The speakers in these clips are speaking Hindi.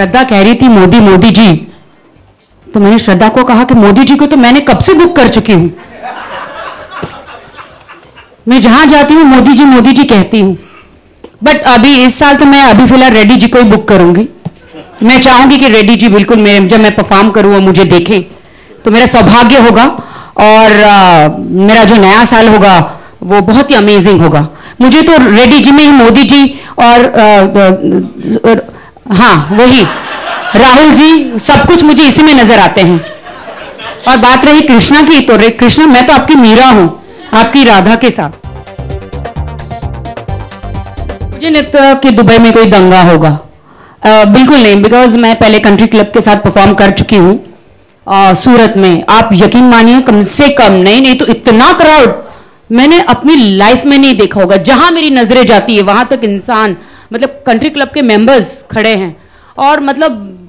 श्रद्धा कह रही थी मोदी मोदी जी। तो मैंने श्रद्धा को कहा कि मोदी जी को तो मैंने कब से बुक कर चुकी हूँ? मैं जहाँ जाती हूँ मोदी जी मोदी जी कहती हूँ। बट अभी इस साल तो मैं अभी फ़िलहाल रेड्डी जी को ही बुक करूँगी। मैं चाहूँगी कि रेड्डी जी बिल्कुल मेरे जब मैं परफॉर्म करूँ और मुझे देखें तो मेरा सौभाग्य होगा और आ, मेरा जो नया साल होगा वो बहुत ही अमेजिंग होगा। मुझे तो रेड्डी जी में ही मोदी जी और आ, आ, हाँ वही। राहुल जी, सब कुछ मुझे इसी में नज़र आते हैं। और बात रही कृष्णा की तो कृष्णा, मैं तो आपकी मीरा हूँ, आपकी राधा के साथ। मुझे नृत्य कि दुबई में कोई दंगा होगा। बिल्कुल नहीं बिकॉज़ मैं पहले कंट्री क्लब के साथ परफॉर्म कर चुकी हूँ। सूरत में। आप यकीन मानिए, कम से कम, नहीं नहीं तो इतना क्राउड मैंने अपनी लाइफ में नहीं देखा होगा। जहाँ मेरी नज़रें जाती है, वहाँ तक इंसान मतलब कंट्री क्लब के मेंबर्स खड़े हैं। और मतलब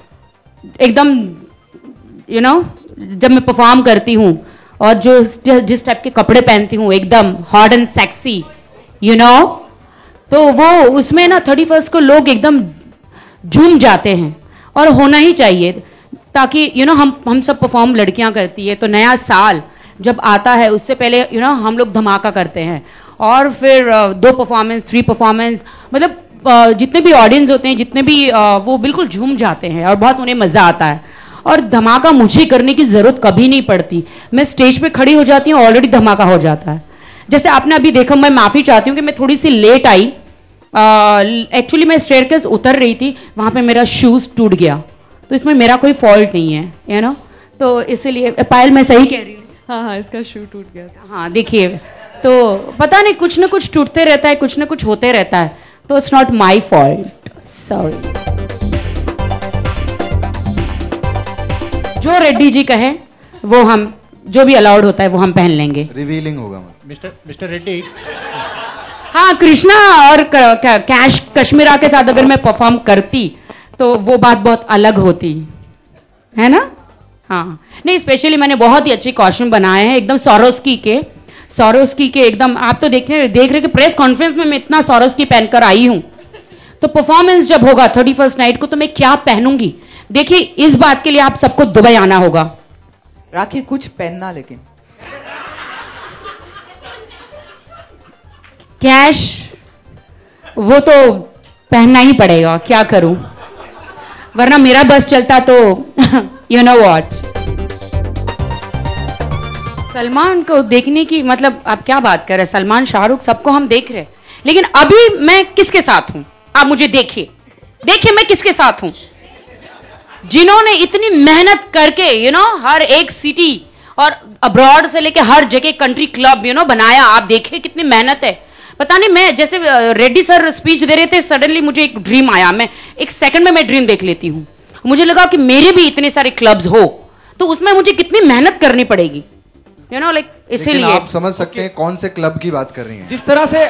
एकदम यू you नो know, जब मैं परफॉर्म करती हूँ और जो जिस टाइप के कपड़े पहनती हूँ एकदम hot and sexy you know तो वो उसमें ना थर्टी फ़र्स्ट को लोग एकदम झूम जाते हैं। और होना ही चाहिए ताकि यू you नो know, हम हम सब परफॉर्म लड़कियाँ करती है तो नया साल जब आता है उससे पहले यू you नो know, हम लोग धमाका करते हैं। और फिर दो परफॉर्मेंस थ्री परफॉर्मेंस मतलब जितने भी ऑडियंस होते हैं जितने भी वो बिल्कुल झूम जाते हैं और बहुत उन्हें मज़ा आता है। और धमाका मुझे करने की ज़रूरत कभी नहीं पड़ती। मैं स्टेज पे खड़ी हो जाती हूँ ऑलरेडी धमाका हो जाता है। जैसे आपने अभी देखा मैं माफ़ी चाहती हूँ कि मैं थोड़ी सी लेट आई। एक्चुअली मैं स्टेयर उतर रही थी वहाँ पे मेरा शूज़ टूट गया। तो इसमें मेरा कोई फॉल्ट नहीं है यू नो तो इसीलिए पायल मैं सही कह रही हूँ। हाँ हाँ इसका शू टूट गया हाँ देखिए तो पता नहीं कुछ ना कुछ टूटते रहता है कुछ ना कुछ होते रहता है। तो it's not my fault sorry जो रेड्डी जी कहे वो हम जो भी अलाउड होता है वो हम पहन लेंगे। रिवीलिंग होगा मिस्टर मिस्टर रेड्डी। हाँ कृष्णा और कैश कश्मीरा के साथ अगर मैं परफॉर्म करती तो वो बात बहुत अलग होती। है ना? हाँ। नहीं स्पेशली मैंने बहुत ही अच्छे कॉस्ट्यूम बनाए हैं एकदम सौरोस्की के। सौरोस्की के एकदम आप तो देख रहे देख रहे कि प्रेस कॉन्फ्रेंस में मैं इतना सौरोस्की पहनकर आई हूँ। तो परफॉर्मेंस जब होगा थर्टी फ़र्स्ट नाइट को तो मैं क्या पहनूँगी? देखिए इस बात के लिए आप सबको दुबई आना होगा। राखी कुछ पहनना लेकिन। कैश वो तो पहनना ही पड़ेगा क्या करूँ? वरना मेरा बस चलता तो यू नो वॉट सलमान को देखने की मतलब आप क्या बात कर रहे हैं? सलमान शाहरुख सबको हम देख रहे हैं। लेकिन अभी मैं किसके साथ हूँ? आप मुझे देखिए। देखिए मैं किसके साथ हूँ? जिन्होंने इतनी मेहनत करके यू you नो know, हर एक सिटी और अब्रॉड से लेके हर जगह कंट्री क्लब यू नो बनाया। आप देखिए कितनी मेहनत है। पता नहीं मैं जैसे रेड्डी सर स्पीच दे रहे थे सडनली मुझे एक ड्रीम आया। मैं एक सेकंड में मैं ड्रीम देख लेती हूँ। मुझे लगा कि मेरे भी इतने सारे क्लब्स हो तो उसमें मुझे कितनी मेहनत करनी पड़ेगी। यू नो लाइक इसीलिए। आप समझ सकते okay. हैं कौन से क्लब की बात कर रही हैं। जिस तरह से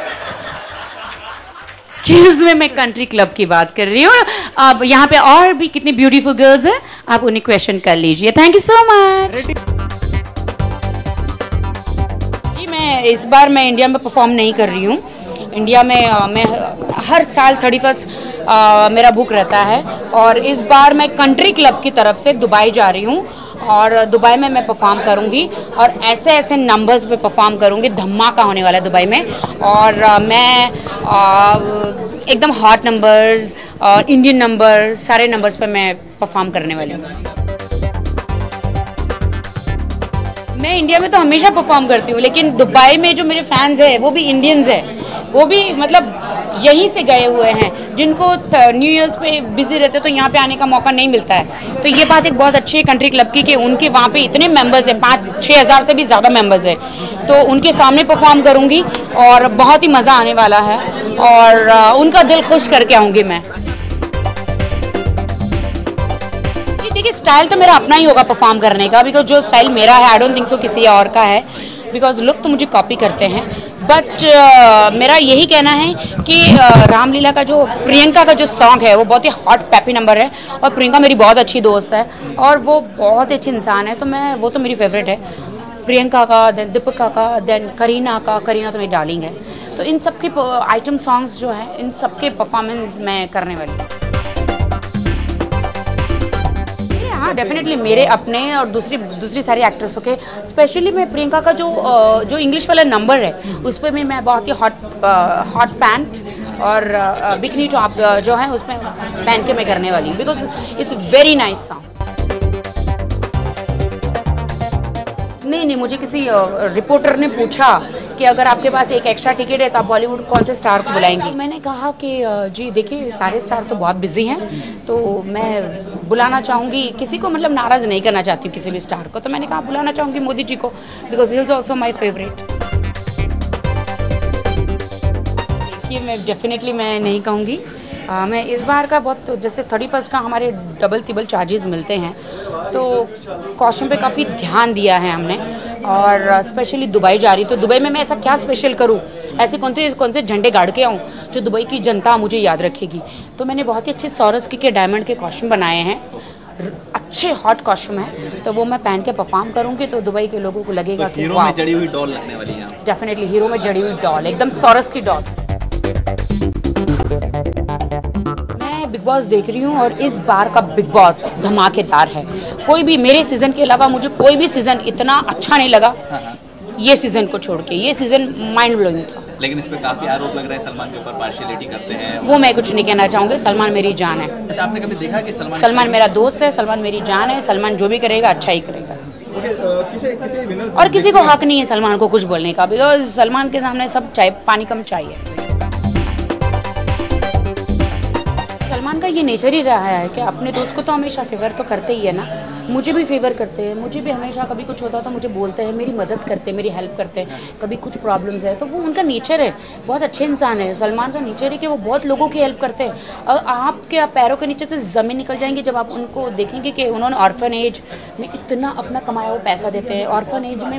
एक्सक्यूज में मैं कंट्री क्लब की बात कर रही हूँ। अब यहाँ पे और भी कितनी ब्यूटीफुल गर्ल्स हैं आप उन्हें क्वेश्चन कर लीजिए। थैंक यू सो मच जी मैं इस बार मैं इंडिया में परफॉर्म नहीं कर रही हूँ। इंडिया में आ, मैं हर साल थर्टी फ़र्स्ट मेरा बुक रहता है। और इस बार मैं कंट्री क्लब की तरफ़ से दुबई जा रही हूँ। और दुबई में मैं परफॉर्म करूँगी और ऐसे ऐसे नंबर्स पे परफॉर्म करूँगी, धमाका होने वाला है दुबई में। और मैं एकदम हॉट नंबर्स और इंडियन नंबर सारे नंबर्स पे मैं परफॉर्म करने वाली हूँ। मैं इंडिया में तो हमेशा परफॉर्म करती हूँ, लेकिन दुबई में जो मेरे फैंस हैं, वो भी इंडियंस हैं। वो भी मतलब यहीं से गए हुए हैं। जिनको न्यू ईयर्स पे बिज़ी रहते तो यहाँ पे आने का मौका नहीं मिलता है। तो ये बात एक बहुत अच्छी है कंट्री क्लब की कि उनके वहाँ पे इतने मेंबर्स हैं, पाँच छः हज़ार से भी ज़्यादा मेंबर्स हैं। तो उनके सामने परफॉर्म करूँगी और बहुत ही मज़ा आने वाला है और उनका दिल खुश करके आऊँगी मैं। देखिए स्टाइल तो मेरा अपना ही होगा परफॉर्म करने का बिकॉज़ जो स्टाइल मेरा है आई डोंट थिंक सो किसी और का है। बिकॉज़ लुक तो मुझे कॉपी करते हैं। बट uh, मेरा यही कहना है कि uh, रामलीला का जो प्रियंका का जो सॉन्ग है वो बहुत ही हॉट पैपी नंबर है और प्रियंका मेरी बहुत अच्छी दोस्त है और वो बहुत ही अच्छी इंसान है तो मैं वो तो मेरी फेवरेट है। प्रियंका का देन दीपिका का देन करीना का करीना तो मेरी डार्लिंग है। तो इन सब के आइटम सॉन्ग्स जो है इन सब के परफॉर्मेंस मैं करने वाली हूँ। हाँ डेफिनेटली मेरे अपने और दूसरी दूसरी सारी एक्ट्रेसों के स्पेशली मैं प्रियंका का जो जो इंग्लिश वाला नंबर है, उस पर भी मैं बहुत ही हॉट हॉट पैंट और बिकनी टॉप जो है उसमें पहन के मैं करने वाली हूँ। Because it's very nice song नहीं नहीं, मुझे किसी रिपोर्टर ने पूछा कि अगर आपके पास एक एक्स्ट्रा टिकट है तो आप बॉलीवुड कौन से स्टार को बुलाएँगे? मैंने कहा कि जी देखिए सारे स्टार तो बहुत बिज़ी हैं तो मैं बुलाना चाहूँगी किसी को मतलब नाराज़ नहीं करना चाहती हूँ किसी भी स्टार को तो मैंने कहा बुलाना चाहूँगी मोदी जी को because he is also my favourite देखिए मैं डेफिनेटली मैं नहीं कहूँगी। मैं इस बार का बहुत जैसे थर्टी फ़र्स्ट का हमारे डबल तिबल चार्जेस मिलते हैं तो कॉस्ट्यूम पे काफ़ी ध्यान दिया है हमने। और स्पेशली दुबई जा रही तो दुबई में मैं ऐसा क्या स्पेशल करूँ? ऐसे कौन से कौन से झंडे गाड़ के आऊँ जो दुबई की जनता मुझे याद रखेगी? तो मैंने बहुत ही अच्छे सौरस के डायमंड के कॉस्ट्यूम बनाए हैं। अच्छे हॉट कॉस्ट्यूम है। तो वो मैं पहन के परफॉर्म करूँगी तो दुबई के लोगों को लगेगा तो कि हीरो में जड़ी हुई डॉल लगने वाली है। डेफिनेटली हीरो में जड़ी हुई डॉल एकदम सौरस की डॉल बॉस देख रही हूँ और इस बार का बिग बॉस धमाकेदार है। कोई भी मेरे सीज़न के अलावा मुझे कोई भी सीज़न इतना अच्छा नहीं लगा। ये सीज़न को छोड़ के ये सीज़न माइंड ब्लोइंग था। लेकिन इस पे काफ़ी आरोप लग रहे हैं सलमान के ऊपर पार्शियलिटी करते हैं। वो मैं कुछ नहीं कहना चाहूँगी सलमान मेरी जान है। अच्छा आपने कभी देखा कि सलमान सलमान मेरा दोस्त है सलमान मेरी जान है सलमान जो भी करेगा अच्छा ही करेगा। और किसी को हक नहीं है सलमान को कुछ बोलने का बिकॉज़ सलमान के सामने सब चाय पानी कम चाहिए ये नेचर ही रहा है कि अपने दोस्त को तो हमेशा फेवर तो करते ही है ना? मुझे भी फेवर करते हैं मुझे भी हमेशा कभी कुछ होता है तो मुझे बोलते हैं मेरी मदद करते हैं मेरी हेल्प करते हैं कभी कुछ प्रॉब्लम्स है तो वो उनका नेचर है बहुत अच्छे इंसान है सलमान का नेचर है कि वो बहुत लोगों की हेल्प करते हैं। और आपके पैरों के नीचे से ज़मीन निकल जाएँगी जब आप उनको देखेंगे कि उन्होंने ऑर्फन एज में इतना अपना कमाया हुआ पैसा देते हैं ऑर्फन एज में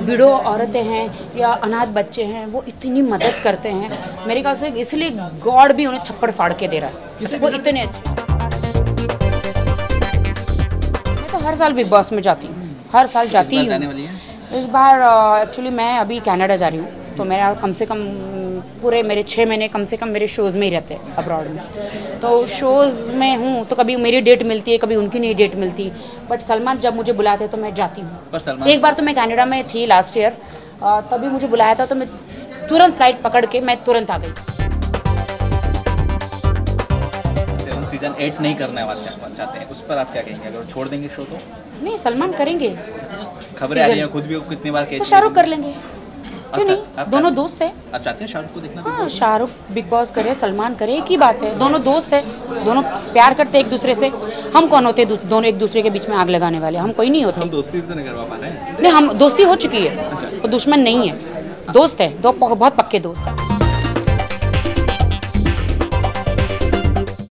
विडो औरतें हैं या अनाथ बच्चे हैं वो इतनी मदद करते हैं। मेरे ख्याल से इसलिए गॉड भी उन्हें छप्पड़ फाड़ के दे रहा है। वो इतने अच्छे हर साल बिग बॉस में जाती हूँ। हर साल जाती हूँ। इस बार एक्चुअली मैं अभी कनाडा जा रही हूँ। तो मेरा कम से कम पूरे मेरे छः महीने कम से कम मेरे शोज़ में ही रहते हैं अब्रॉड में। तो शोज़ में हूँ तो कभी मेरी डेट मिलती है कभी उनकी नहीं डेट मिलती। बट सलमान जब मुझे बुलाते हैं तो मैं जाती हूँ। एक बार तो मैं कनाडा में थी लास्ट ईयर तभी मुझे बुलाया था तो मैं तुरंत फ़्लाइट पकड़ के मैं तुरंत आ गई। एट नहीं करना है चाह- चाहते हैं। उस पर आप क्या कहेंगे? अगर छोड़ देंगे शो तो? नहीं सलमान करेंगे। खबरें आ रही हैं खुद भी कितनी बार कह तो शाहरुख कर लेंगे। क्यों नहीं? दोनों दोस्त है। आप चाहते हैं शाहरुख को देखना हाँ शाहरुख बिग बॉस करे सलमान करे एक ही बात है। दोनों दोस्त है। दोनों प्यार करते हैं एक दूसरे से। हम कौन होते हैं दोनों एक दूसरे के बीच में आग लगाने वाले? हम कोई नहीं होते। हम दोस्ती भी तो नहीं करवा पा रहे हैं। नहीं हम दोस्ती हो चुकी है। वो दुश्मन नहीं है। दोस्त है। दो बहुत पक्के दोस्त